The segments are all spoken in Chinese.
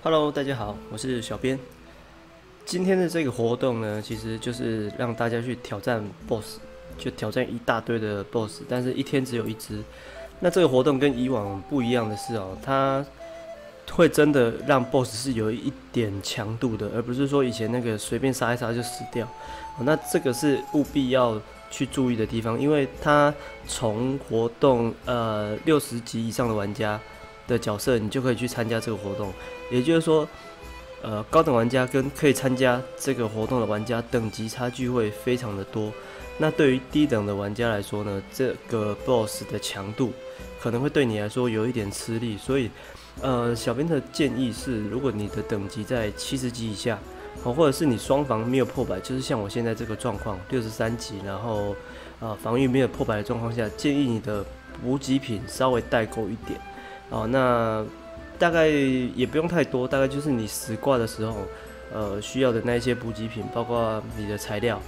Hello，大家好，我是小编。今天的这个活动呢，其实就是让大家去挑战 BOSS，就挑战一大堆的 BOSS，但是一天只有一只。那这个活动跟以往不一样的是哦，它会真的让 BOSS 是有一点强度的，而不是说以前那个随便杀一杀就死掉。那这个是务必要去注意的地方，因为它从活动呃六十级以上的玩家。的角色，你就可以去参加这个活动。也就是说，呃，高等玩家跟可以参加这个活动的玩家等级差距会非常的多。那对于低等的玩家来说呢，这个 BOSS 的强度可能会对你来说有一点吃力。所以，呃，小编的建议是，如果你的等级在七十级以下，哦，或者是你双防没有破百，就是像我现在这个状况，六十三级，然后啊防御没有破百的状况下，建议你的补给品稍微带够一点。哦，那大概也不用太多，大概就是你十挂的时候，呃，需要的那一些补给品，包括你的材料，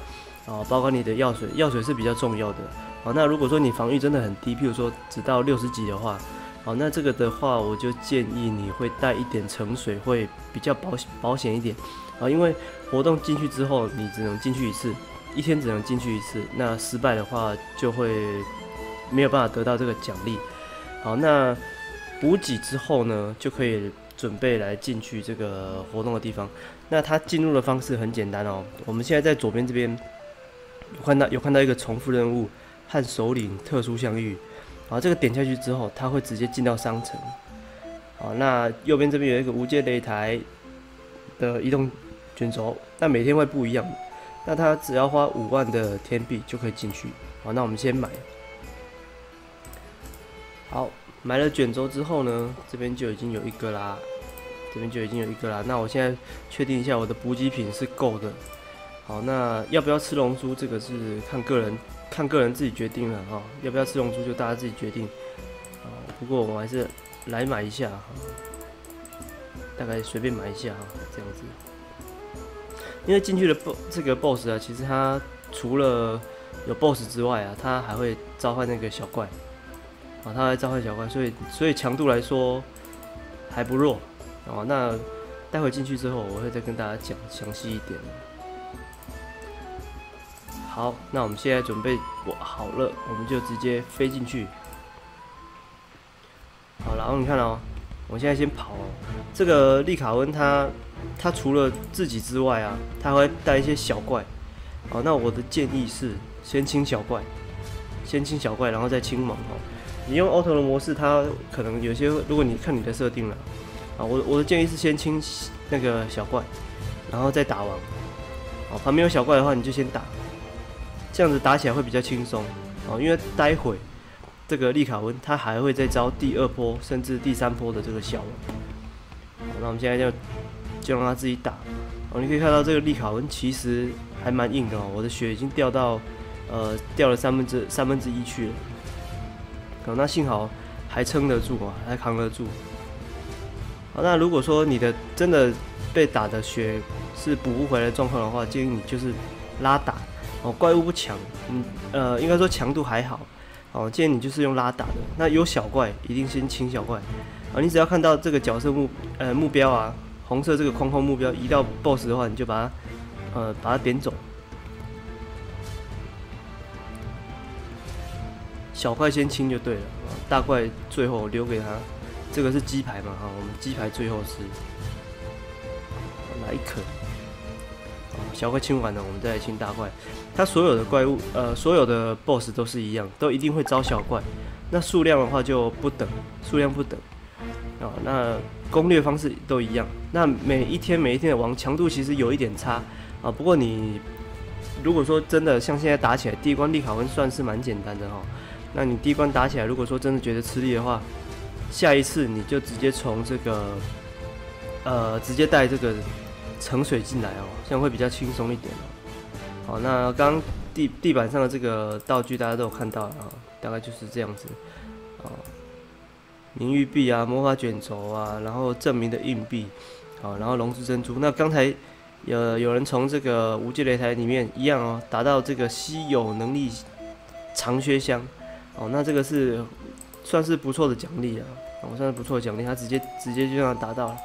哦，包括你的药水，药水是比较重要的。好，那如果说你防御真的很低，譬如说只到六十级的话，好，那这个的话，我就建议你会带一点盛水，会比较保险保险一点。啊，因为活动进去之后，你只能进去一次，一天只能进去一次，那失败的话就会没有办法得到这个奖励。好，那。补给之后呢，就可以准备来进去这个活动的地方。那它进入的方式很简单哦。我们现在在左边这边有看到有看到一个重复任务和首领特殊相遇。好，这个点下去之后，它会直接进到商城。好，那右边这边有一个无界擂台的移动卷轴，那每天会不一样。那它只要花五万的天币就可以进去。好，那我们先买。好。买了卷轴之后呢，这边就已经有一个啦，这边就已经有一个啦。那我现在确定一下我的补给品是够的。好，那要不要吃龙珠？这个是看个人，看个人自己决定了哈。要不要吃龙珠就大家自己决定。啊，不过我们还是来买一下哈，大概随便买一下哈，这样子。因为进去的 BO 这个 BOSS 啊，其实它除了有 BOSS 之外啊，它还会召唤那个小怪。啊，他来召唤小怪，所以所以强度来说还不弱。哦，那待会进去之后，我会再跟大家讲详细一点。好，那我们现在准备我好了，我们就直接飞进去。好，然后你看哦，我现在先跑。这个利卡温他他除了自己之外啊，他会带一些小怪。好，那我的建议是先清小怪，先清小怪，然后再清猛哦。你用 auto 的模式，它可能有些，如果你看你的设定了，啊，我我的建议是先清那个小怪，然后再打王，啊，旁边有小怪的话，你就先打，这样子打起来会比较轻松，啊，因为待会这个利卡温他还会再招第二波甚至第三波的这个小王，那我们现在就就让他自己打，哦，你可以看到这个利卡温其实还蛮硬的哦，我的血已经掉到呃掉了三分之三分之一去了。哦，那幸好还撑得住啊，还扛得住。好，那如果说你的真的被打的血是补不回来状况的话，建议你就是拉打。哦，怪物不强，嗯，呃，应该说强度还好。哦，建议你就是用拉打的。那有小怪，一定先清小怪。啊，你只要看到这个角色目呃目标啊，红色这个框框目标移到 BOSS 的话，你就把它呃把它点走。小怪先清就对了，大怪最后留给他。这个是鸡排嘛？哈，我们鸡排最后是来一颗。小怪清完了，我们再来清大怪。它所有的怪物，呃，所有的 BOSS 都是一样，都一定会招小怪。那数量的话就不等，数量不等。啊，那攻略方式都一样。那每一天每一天的王强度其实有一点差啊。不过你如果说真的像现在打起来，第一关利卡温算是蛮简单的哈。那你第一关打起来，如果说真的觉得吃力的话，下一次你就直接从这个，呃，直接带这个盛水进来哦，这样会比较轻松一点哦。好，那刚地地板上的这个道具大家都有看到啊，大概就是这样子。哦，名誉币啊，魔法卷轴啊，然后证明的硬币，好，然后龙之珍珠。那刚才有有人从这个无界擂台里面一样哦，达到这个稀有能力长靴箱。哦，那这个是算是不错的奖励啊，哦，算是不错的奖励，他直接直接就让他达到了。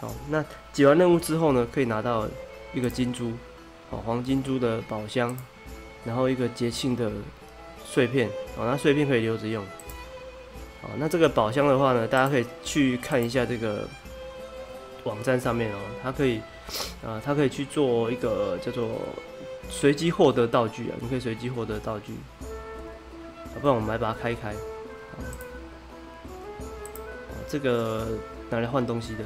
好，那解完任务之后呢，可以拿到一个金珠，好，黄金珠的宝箱，然后一个节庆的碎片，哦，那碎片可以留着用。好，那这个宝箱的话呢，大家可以去看一下这个网站上面哦，它可以，啊，它可以去做一个叫做随机获得道具啊，你可以随机获得道具，不然我们来把它开开，好，这个拿来换东西的，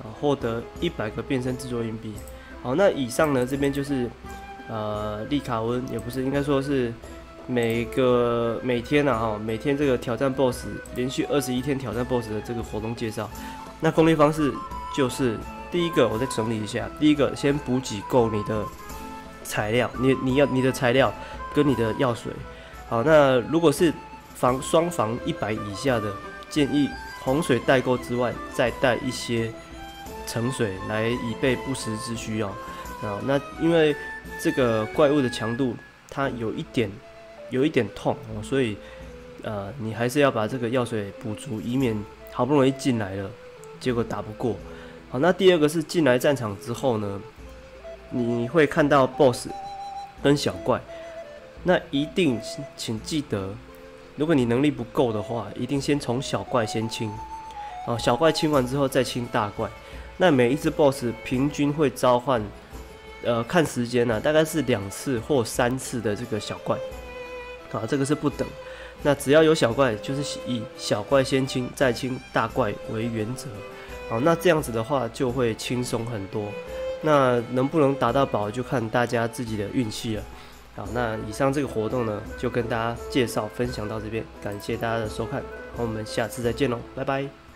啊，获得一百个变身制作硬币，好，那以上呢这边就是呃利卡温，也不是应该说是。每个每天呢，哈，每天这个挑战 BOSS，连续二十一天挑战 BOSS 的这个活动介绍。那攻略方式就是第一个，我再整理一下。第一个，先补给够你的材料，你你要你的材料跟你的药水。好，那如果是防双防一百以下的，建议洪水代购之外，再带一些盛水来以备不时之需要。啊，那因为这个怪物的强度，它有一点。有一点痛，所以，呃，你还是要把这个药水补足，以免好不容易进来了，结果打不过。好，那第二个是进来战场之后呢，你会看到 BOSS 跟小怪，那一定请记得，如果你能力不够的话，一定先从小怪先清，哦，小怪清完之后再清大怪。那每一只 BOSS 平均会召唤，呃，看时间呢，大概是两次或三次的这个小怪。啊，这个是不等，那只要有小怪，就是以小怪先清，再清大怪为原则。好，那这样子的话就会轻松很多。那能不能打到宝，就看大家自己的运气了。好，那以上这个活动呢，就跟大家介绍分享到这边，感谢大家的收看，我们下次再见喽，拜拜。